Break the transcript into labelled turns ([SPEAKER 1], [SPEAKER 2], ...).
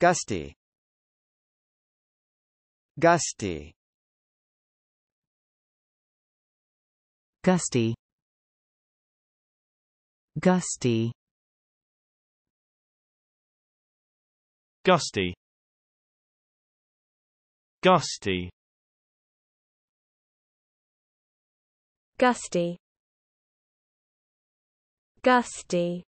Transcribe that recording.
[SPEAKER 1] Gusty. Gusty.
[SPEAKER 2] Gusty. Gusty.
[SPEAKER 3] Gusty. Gusty.
[SPEAKER 4] Gusty. Gusty.